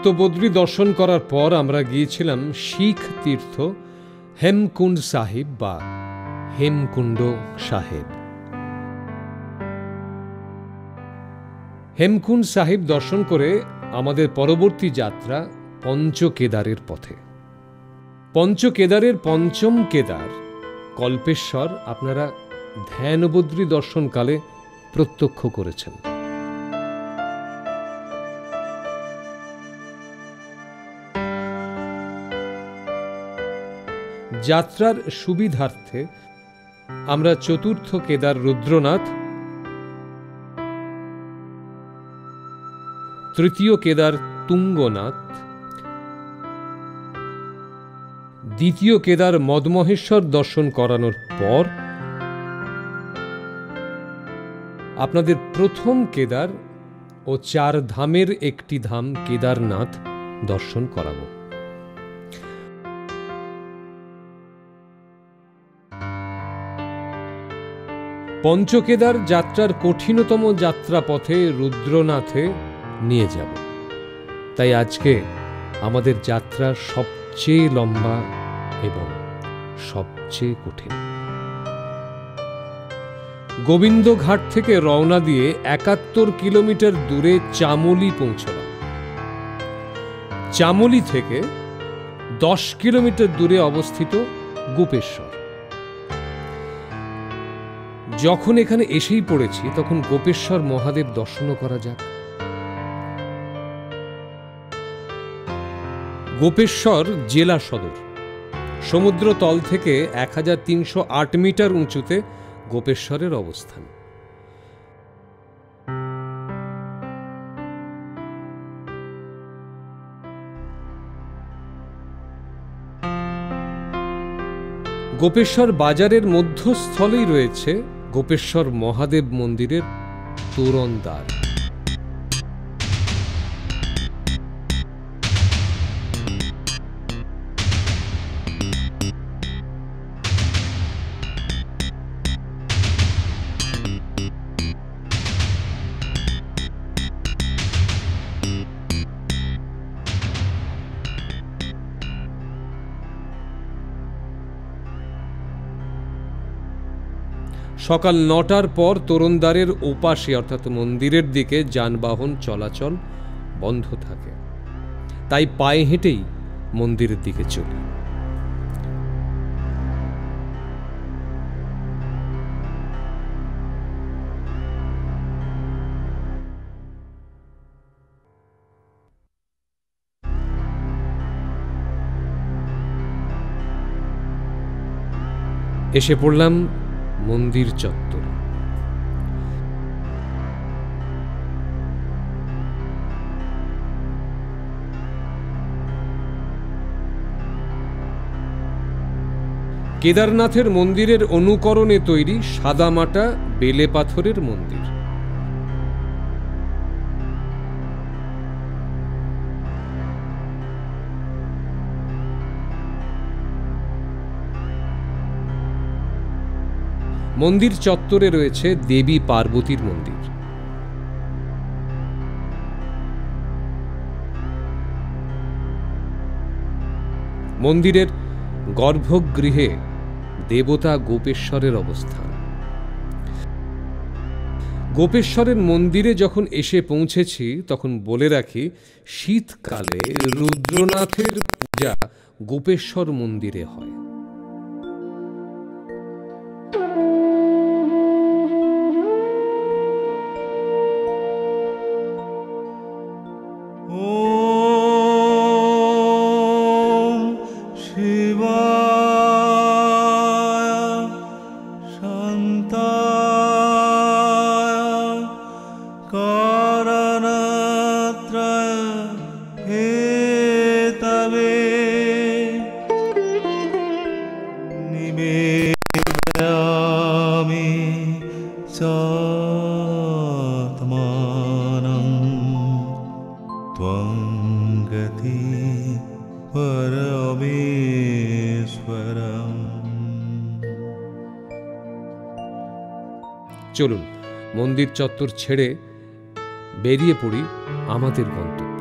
সপ্তবদ্রী দর্শন করার পর আমরা গিয়েছিলাম শিখ তীর্থ হেমকুণ্ড সাহিব বা হেমকুণ্ড সাহেব। হেমকুণ্ড সাহিব দর্শন করে আমাদের পরবর্তী যাত্রা পঞ্চকেদারের পথে। পঞ্চকেদারের পঞ্চম কেদার, কল্পেশ্বর, আপনারা ধ্যানবদ্রী দর্শনকালে প্রত্যক্ষ করেছেন। যাত্রার সুবিধার্থে আমরা চতুর্থ কেদার রুদ্রনাথ, তৃতীয় কেদার তুঙ্গনাথ, দ্বিতীয় কেদার মদমহেশ্বর দর্শন করানোর পর আপনাদের প্রথম কেদার ও চার ধামের একটি ধাম কেদারনাথ দর্শন করাবো। পঞ্চকেদার যাত্রার কঠিনতম যাত্রাপথে রুদ্রনাথে নিয়ে যাব। তাই আজকে আমাদের যাত্রা সবচেয়ে লম্বা এবং সবচেয়ে কঠিন। গোবিন্দঘাট থেকে রওনা দিয়ে একাত্তর কিলোমিটার দূরে চামলি পৌঁছলাম। চামলি থেকে দশ কিলোমিটার দূরে অবস্থিত গোপেশ্বর। যখন এখানে এসেই পড়েছি, তখন গোপেশ্বর মহাদেব দর্শনও করা যাক। গোপেশ্বর জেলা সদর। সমুদ্র তল থেকে এক হাজার তিনশো আট মিটার উঁচুতে গোপেশ্বরের অবস্থান। গোপেশ্বর বাজারের মধ্যস্থলেই রয়েছে গোপেশ্বর মহাদেব মন্দিরের তোরণ দ্বার। সকাল নটার পর তোরণদ্বারের ওপাশে, অর্থাৎ মন্দিরের দিকে, যানবাহন চলাচল বন্ধ থাকে। তাই পায়ে হেঁটেই মন্দিরের দিকে চলি। এসে পড়লাম মন্দির চত্বর। কেদারনাথের মন্দিরের অনুকরণে তৈরি সাদামাটা বেলে পাথরের মন্দির। মন্দির চত্বরে রয়েছে দেবী পার্বতীর মন্দির। মন্দিরের গর্ভগৃহে দেবতা গোপেশ্বরের অবস্থান। গোপেশ্বরের মন্দিরে যখন এসে পৌঁছেছি, তখন বলে রাখি, শীতকালে রুদ্রনাথের পূজা গোপেশ্বর মন্দিরে হয়। চলুন, মন্দির চত্বর ছেড়ে বেরিয়ে পড়ি আমাদের গন্তব্য।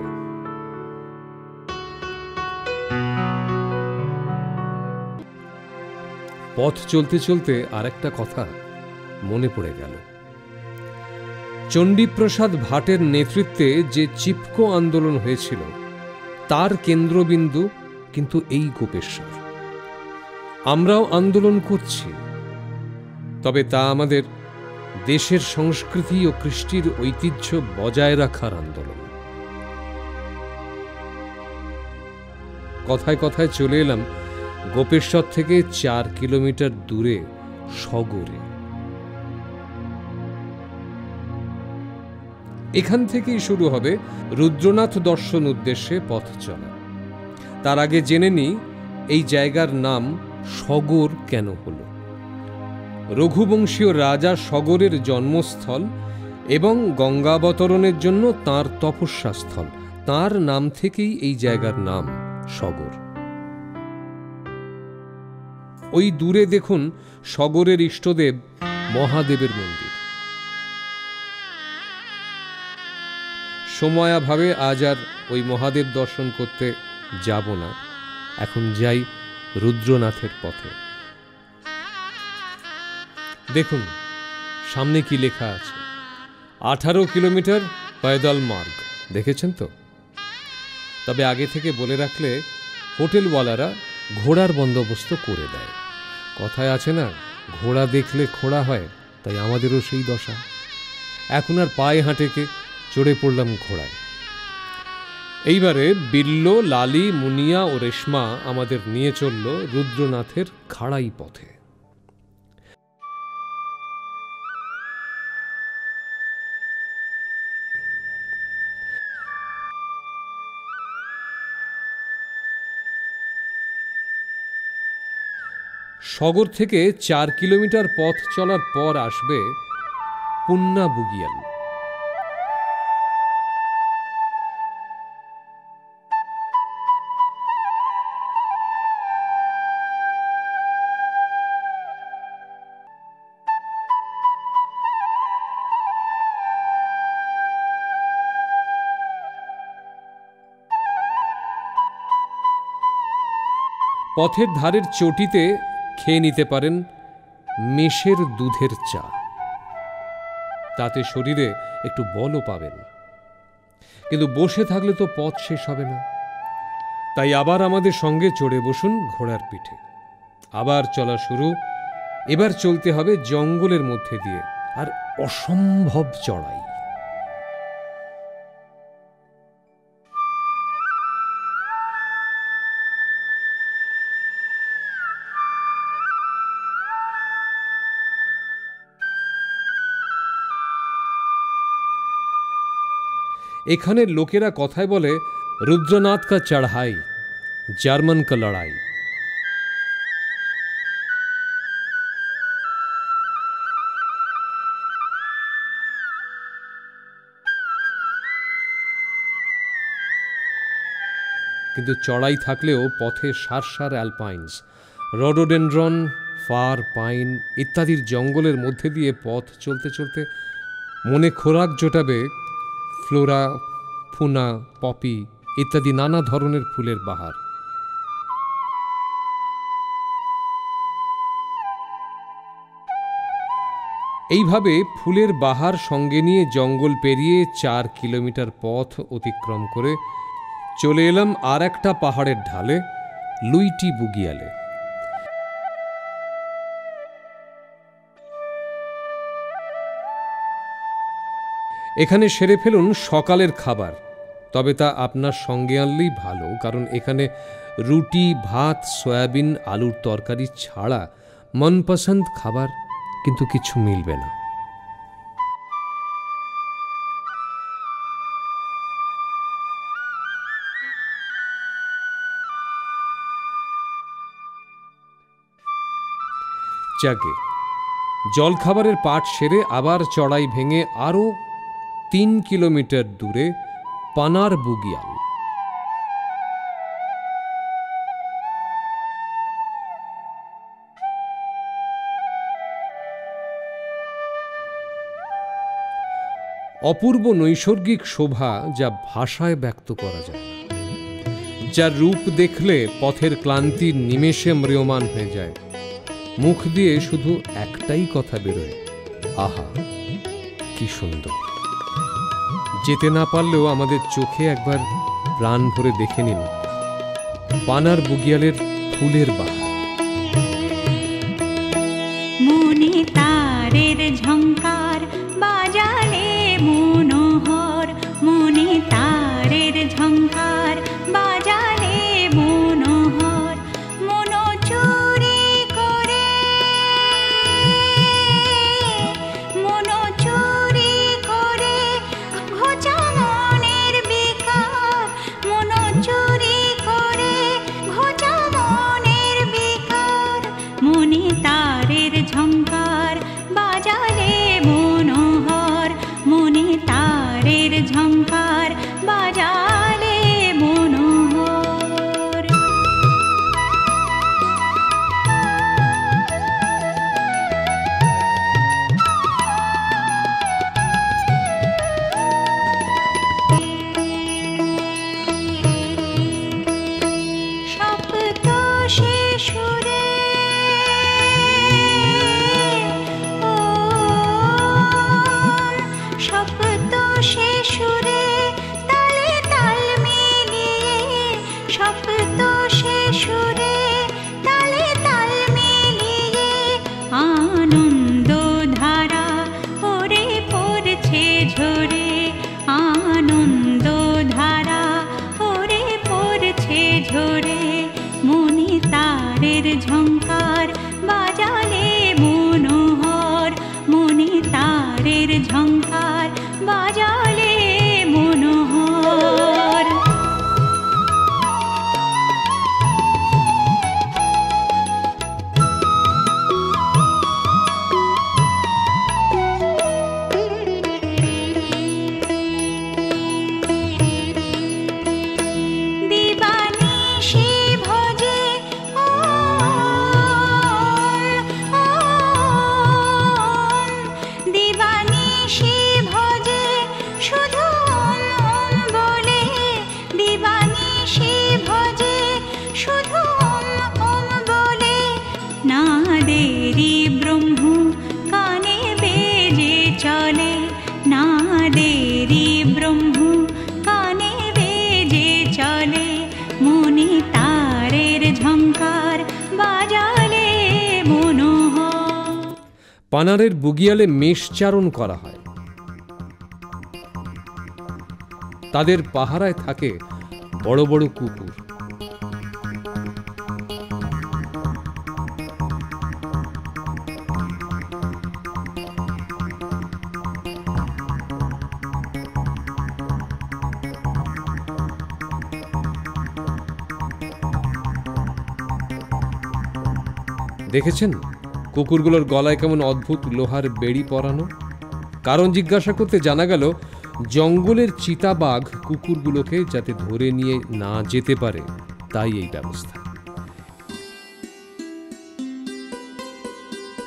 পথ চলতে চলতে আর একটা কথা মনে পড়ে গেল। চণ্ডীপ্রসাদ ভাটের নেতৃত্বে যে চিপকো আন্দোলন হয়েছিল, তার কেন্দ্রবিন্দু কিন্তু এই গোপেশ্বর। আমরাও আন্দোলন করছি, তবে তা আমাদের দেশের সংস্কৃতি ও কৃষ্টির ঐতিহ্য বজায় রাখার আন্দোলন। কথায় কথায় চলে এলাম গোপেশ্বর থেকে চার কিলোমিটার দূরে সগরে। এখান থেকেই শুরু হবে রুদ্রনাথ দর্শন উদ্দেশ্যে পথ চলা। তার আগে জেনে নিই, এই জায়গার নাম সগর কেন হলো? রঘুবংশীয় রাজা সগরের জন্মস্থল এবং গঙ্গাবতরণের জন্য তার তপস্যাস্থল। তার নাম থেকেই এই জায়গার নাম, সগর। ওই দূরে দেখুন সগরের ইষ্টদেব মহাদেবের মন্দির। সময়াভাবে আজ আর ওই মহাদেব দর্শন করতে যাব না। এখন যাই রুদ্রনাথের পথে। দেখুন, সামনে কি লেখা আছে। আঠারো কিলোমিটার পয়দল মার্গ, দেখেছেন তো? তবে আগে থেকে বলে রাখলে হোটেলওয়ালারা ঘোড়ার বন্দোবস্ত করে দেয়। কথায় আছে না, ঘোড়া দেখলে খোড়া হয়, তাই আমাদেরও সেই দশা। এখন আর পায়ে হাঁটেকে চড়ে পড়লাম ঘোড়ায়। এইবারে বিল্ল, লালি, মুনিয়া ও রেশমা আমাদের নিয়ে চলল রুদ্রনাথের খাড়াই পথে। সগর থেকে চার কিলোমিটার পথ চলার পর আসবে পুন্না বুগিয়াল। পথের ধারের চটিতে খেয়ে নিতে পারেন মেষের দুধের চা। তাতে শরীরে একটু বলও পাবেন। কিন্তু বসে থাকলে তো পথ শেষ হবে না। তাই আবার আমাদের সঙ্গে চড়ে বসুন ঘোড়ার পিঠে। আবার চলা শুরু। এবার চলতে হবে জঙ্গলের মধ্যে দিয়ে আর অসম্ভব চড়াই। এখানের লোকেরা কথায় বলে, রুদ্রনাথ কা চড়াই, জার্মান কা লড়াই। কিন্তু চড়াই থাকলেও পথে সার সার অ্যালপাইনস, রডোডেন্ড্রন, ফার, পাইন ইত্যাদির জঙ্গলের মধ্যে দিয়ে পথ চলতে চলতে মনে খোরাক জোটাবে ফ্লোরা, ফুনা, পপি ইত্যাদি নানা ধরনের ফুলের বাহার। এইভাবে ফুলের বাহার সঙ্গে নিয়ে জঙ্গল পেরিয়ে চার কিলোমিটার পথ অতিক্রম করে চলে এলাম আর একটা পাহাড়ের ঢালে, লুইটি বুগিয়ালে। এখানে সেরে ফেলুন সকালের খাবার। তবে তা আপনার সঙ্গে আনলেই ভালো, কারণ এখানে রুটি, ভাত, সয়াবিন, আলুর তরকারি ছাড়া মনপসন্দ খাবার কিন্তু কিছু মিলবে না। যাকে জলখাবারের পাট সেরে আবার চড়াই ভেঙে আরও তিন কিলোমিটার দূরে পানার বুগিয়াল। অপূর্ব নৈসর্গিক শোভা যা ভাষায় ব্যক্ত করা যায় যার রূপ দেখলে পথের ক্লান্তি নিমেষে ম্রিয়মান হয়ে যায়। মুখ দিয়ে শুধু একটাই কথা বেরোয়, আহা, কি সুন্দর। যেতে না পারলেও আমাদের চোখে একবার প্রাণ ভরে দেখে নিন। পানার বুগিয়ালের ফুলের বাহার পানারের বুগিয়ালে মেষচারণ করা হয়। তাদের পাহারায় থাকে বড় বড় কুকুর। দেখেছেন? কুকুরগুলোর গলায় কেমন অদ্ভুত লোহার বেড়ি পরানো? কারণ জিজ্ঞাসা করতে জানা গেল, জঙ্গলের চিতাবাঘ কুকুরগুলোকে যাতে ধরে নিয়ে না যেতে পারে, তাই এই ব্যবস্থা।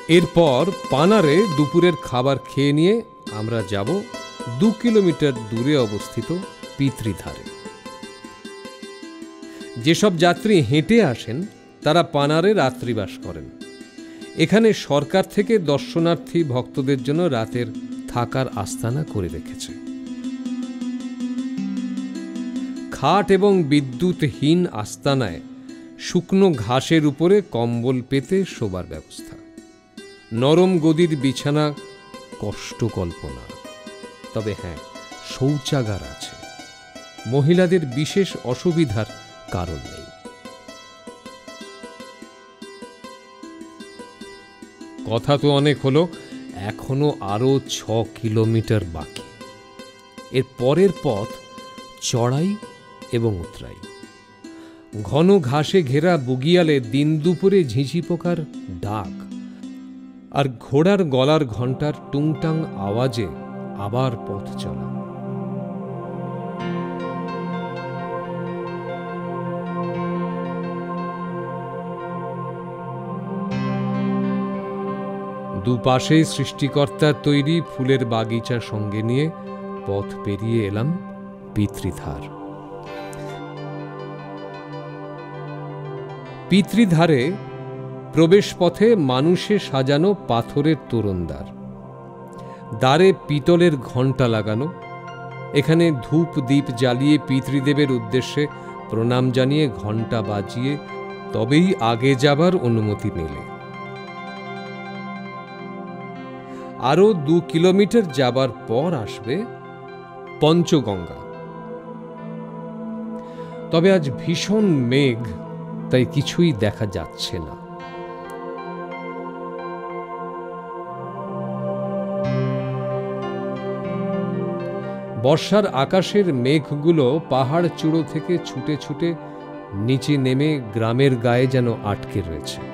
এরপর পানারে দুপুরের খাবার খেয়ে নিয়ে আমরা যাব দু কিলোমিটার দূরে অবস্থিত পিতৃধারে। যেসব যাত্রী হেঁটে আসেন, তারা পানারে রাত্রিবাস করেন। এখানে সরকার থেকে দর্শনার্থী ভক্তদের জন্য রাতের থাকার আস্তানা করে রেখেছে। খাট এবং বিদ্যুৎহীন আস্তানায় শুকনো ঘাসের উপরে কম্বল পেতে শোবার ব্যবস্থা। নরম গদির বিছানা কষ্ট কল্পনা। তবে হ্যাঁ শৌচাগার আছে। মহিলাদের বিশেষ অসুবিধার কারণ নেই। কথা তো অনেক হলো, এখনও আরও ছ কিলোমিটার বাকি। এর পরের পথ চড়াই এবং উতরাই। ঘন ঘাসে ঘেরা বুগিয়ালে দিন দুপুরে ঝিঁঝি পোকার ডাক আর ঘোড়ার গলার ঘণ্টার টুংটাং আওয়াজে আবার পথ চলা। দুপাশে সৃষ্টিকর্তার তৈরি ফুলের বাগিচা সঙ্গে নিয়ে পথ পেরিয়ে এলাম পিতৃধার। পিতৃধারে প্রবেশ পথে মানুষে সাজানো পাথরের তোরণদ্বার দ্বারে পিতলের ঘণ্টা লাগানো, এখানে ধূপ দ্বীপ জ্বালিয়ে পিতৃদেবের উদ্দেশ্যে প্রণাম জানিয়ে ঘণ্টা বাজিয়ে তবেই আগে যাবার অনুমতি মেলে। আরও দু কিলোমিটার যাবার পর আসবে পঞ্চগঙ্গা। তবে আজ ভীষণ মেঘ, তাই কিছুই দেখা যাচ্ছে না। বর্ষার আকাশের মেঘগুলো পাহাড় চূড়ো থেকে ছুটে ছুটে নিচে নেমে গ্রামের গায়ে যেন আটকে রয়েছে।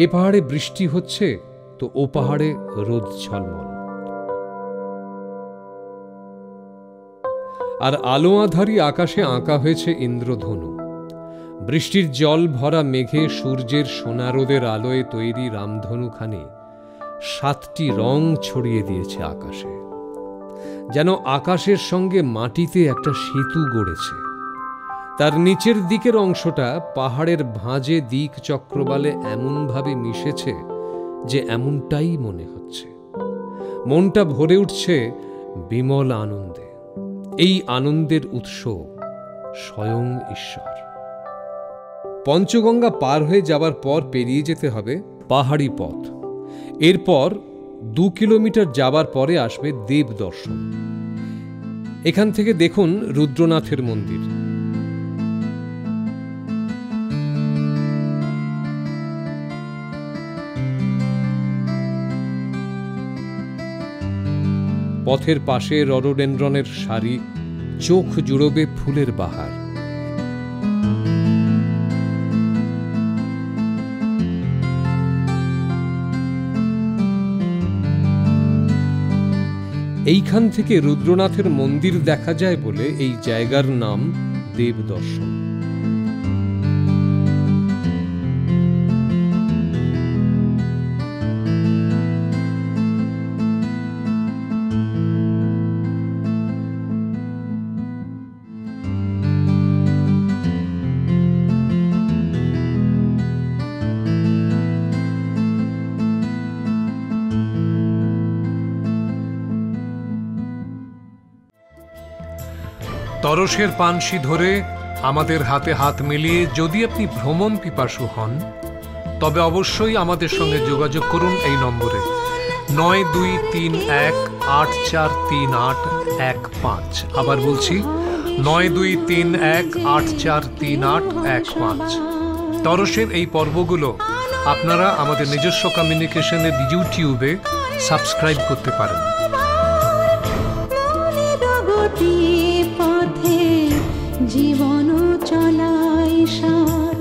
এ পাহাড়ে বৃষ্টি হচ্ছে, তো ও পাহাড়ে রোদ ঝলমল। আর আলো আধারি আকাশে আঁকা হয়েছে ইন্দ্রধনু। বৃষ্টির জল ভরা মেঘে সূর্যের সোনারোদের আলোয় তৈরি রামধনুখানি সাতটি রং ছড়িয়ে দিয়েছে আকাশে। যেন আকাশের সঙ্গে মাটিতে একটা সেতু গড়েছে। তার নিচের দিকের অংশটা পাহাড়ের ভাঁজে দিক চক্রবালে এমনভাবে মিশেছে যে এমনটাই মনে হচ্ছে। মনটা ভরে উঠছে বিমল আনন্দে। এই আনন্দের উৎস স্বয়ং ঈশ্বর। পঞ্চগঙ্গা পার হয়ে যাবার পর পেরিয়ে যেতে হবে পাহাড়ি পথ। এরপর দু কিলোমিটার যাবার পরে আসবে দেব দর্শন। এখান থেকে দেখুন রুদ্রনাথের মন্দির। পথের পাশে রডোডেন্ড্রনের সারি, চোখ জুড়বে ফুলের বাহার। এইখান থেকে রুদ্রনাথের মন্দির দেখা যায় বলে এই জায়গার নাম দেবদর্শন। তরসের পানসি ধরে আমাদের হাতে হাত মিলিয়ে যদি আপনি ভ্রমণ পিপাসু হন, তবে অবশ্যই আমাদের সঙ্গে যোগাযোগ করুন এই নম্বরে। নয় দুই তিন এক আট চার তিন আট এক পাঁচ। আবার বলছি, নয় দুই তিন এক আট চার তিন আট এক পাঁচ। তরসের এই পর্বগুলো আপনারা আমাদের নিজস্ব কমিউনিকেশনের ইউটিউবে সাবস্ক্রাইব করতে পারেন। 上